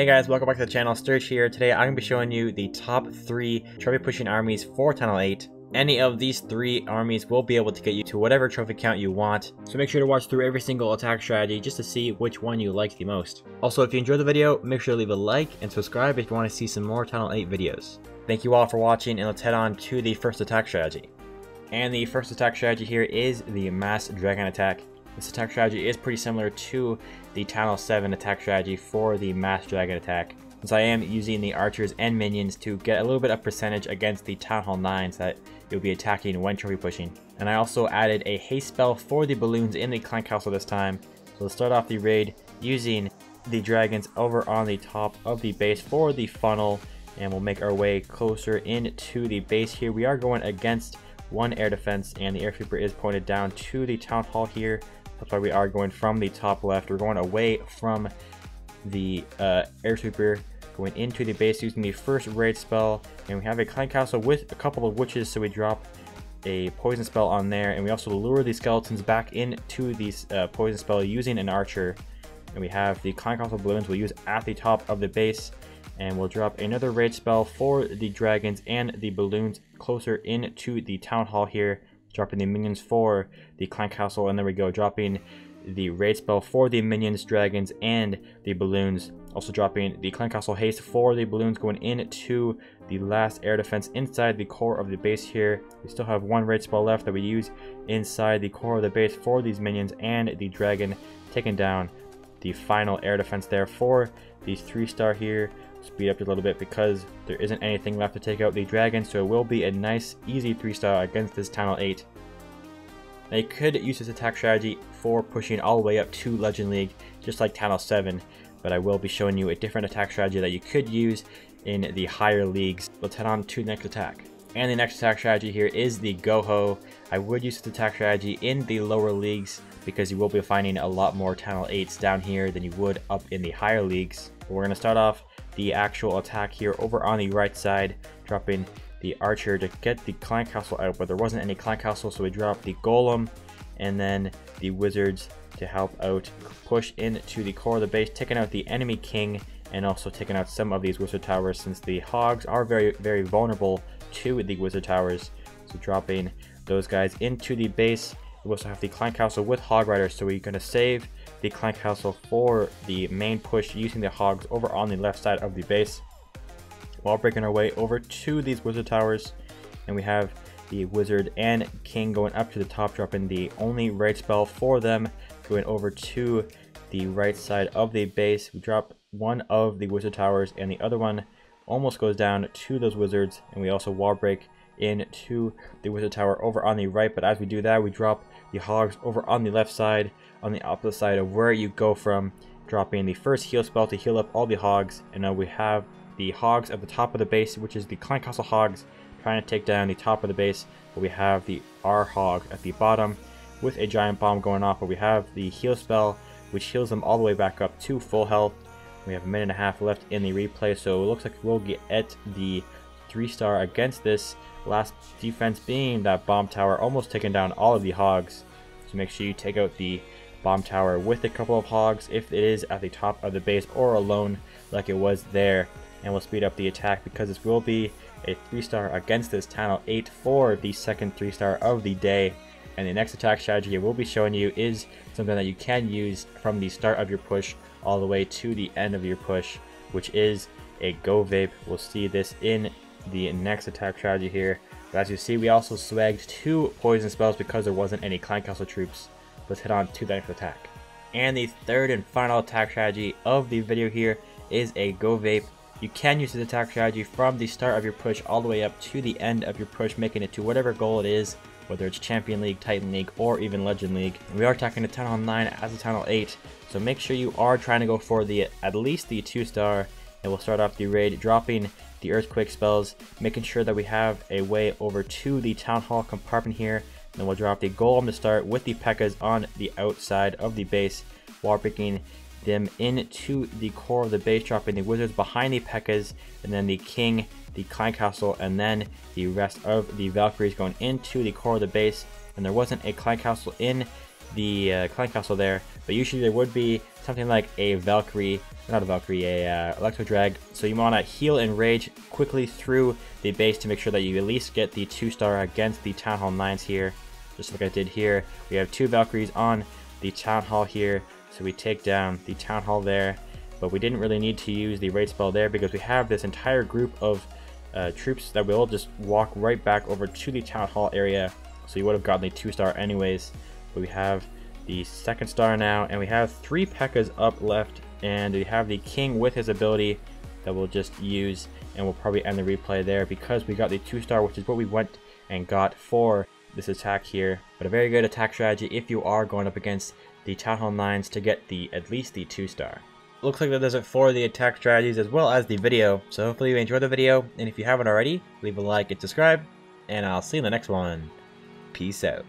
Hey guys, welcome back to the channel, Sturge here. Today I'm going to be showing you the top 3 trophy pushing armies for Town Hall 8. Any of these 3 armies will be able to get you to whatever trophy count you want, so make sure to watch through every single attack strategy just to see which one you like the most. Also, if you enjoyed the video, make sure to leave a like and subscribe if you want to see some more Town Hall 8 videos. Thank you all for watching and let's head on to the first attack strategy. And the first attack strategy here is the Mass Dragon Attack. This attack strategy is pretty similar to the Town Hall 7 attack strategy for the Mass Dragon attack, since I am using the archers and minions to get a little bit of percentage against the Town Hall 9s that you'll be attacking when trophy pushing. And I also added a haste spell for the balloons in the Clan Castle this time, so let's start off the raid using the dragons over on the top of the base for the funnel, and we'll make our way closer into the base here. We are going against one air defense, and the air sweeper is pointed down to the town hall here that's why we are going from the top left. We're going away from the uh, air going into the base using the first rage spell. And we have a clan castle with a couple of witches, so we drop a poison spell on there. And we also lure the skeletons back into the uh, poison spell using an archer. And we have the clan castle balloons we'll use at the top of the base. And we'll drop another rage spell for the dragons and the balloons closer into the town hall here dropping the minions for the clan castle, and there we go dropping the rage spell for the minions, dragons, and the balloons. Also dropping the clan castle haste for the balloons going into the last air defense inside the core of the base here. We still have one rage spell left that we use inside the core of the base for these minions and the dragon taking down the final air defense there for the three star here speed up a little bit because there isn't anything left to take out the dragon, so it will be a nice, easy 3-star against this Town Hall 8. Now could use this attack strategy for pushing all the way up to Legend League, just like Town Hall 7, but I will be showing you a different attack strategy that you could use in the higher leagues. Let's head on to the next attack. And the next attack strategy here is the Goho. I would use this attack strategy in the lower leagues because you will be finding a lot more Town Hall 8s down here than you would up in the higher leagues. But we're going to start off the actual attack here over on the right side, dropping the archer to get the clan castle out, but there wasn't any clan castle, so we dropped the golem and then the wizards to help out push into the core of the base, taking out the enemy king and also taking out some of these wizard towers since the hogs are very, very vulnerable to the wizard towers. So dropping those guys into the base. We also have the clan castle with hog riders, so we're going to save the clan castle for the main push using the hogs over on the left side of the base while breaking our way over to these wizard towers. And we have the wizard and king going up to the top dropping the only right spell for them going over to the right side of the base. We drop one of the wizard towers and the other one almost goes down to those wizards and we also wall break into the wizard tower over on the right but as we do that we drop the hogs over on the left side on the opposite side of where you go from dropping the first heal spell to heal up all the hogs and now we have the hogs at the top of the base which is the clan castle hogs trying to take down the top of the base but we have the R hog at the bottom with a giant bomb going off but we have the heal spell which heals them all the way back up to full health. We have a minute and a half left in the replay so it looks like we'll get at the three star against this last defense being that bomb tower almost taking down all of the hogs. So make sure you take out the bomb tower with a couple of hogs if it is at the top of the base or alone like it was there. And we'll speed up the attack because this will be a 3 star against this Town Hall 8 for the second 3 star of the day. And the next attack strategy I will be showing you is something that you can use from the start of your push all the way to the end of your push which is a go vape. We'll see this in the next attack strategy here but as you see we also swagged two poison spells because there wasn't any clan castle troops let's head on to the next attack. And the third and final attack strategy of the video here is a Go Vape. You can use this attack strategy from the start of your push all the way up to the end of your push, making it to whatever goal it is, whether it's Champion League, Titan League, or even Legend League. We are attacking the Town Hall 9 as a Town Hall 8, so make sure you are trying to go for the at least the 2 star, and we'll start off the raid dropping the Earthquake spells, making sure that we have a way over to the Town Hall compartment here, then we'll drop the golem to start with the P.E.K.K.A.s on the outside of the base, while breaking them into the core of the base, dropping the wizards behind the P.E.K.K.A.s, and then the king, the clan castle, and then the rest of the Valkyries going into the core of the base. And there wasn't a clan castle in the uh, clan castle there, but usually there would be something like a Valkyrie not a Valkyrie, a uh, Electro Drag. So you want to heal and rage quickly through the base to make sure that you at least get the 2-star against the Town Hall 9s here. Just like I did here. We have two Valkyries on the Town Hall here. So we take down the Town Hall there. But we didn't really need to use the rage spell there because we have this entire group of uh, troops that will just walk right back over to the Town Hall area. So you would have gotten the 2-star anyways. We have the second star now, and we have three P.E.K.K.A.s up left, and we have the King with his ability that we'll just use, and we'll probably end the replay there because we got the 2-star, which is what we went and got for this attack here. But a very good attack strategy if you are going up against the Town Hall 9s to get the at least the 2-star. Looks like that does it for the attack strategies as well as the video, so hopefully you enjoyed the video, and if you haven't already, leave a like and subscribe, and I'll see you in the next one. Peace out.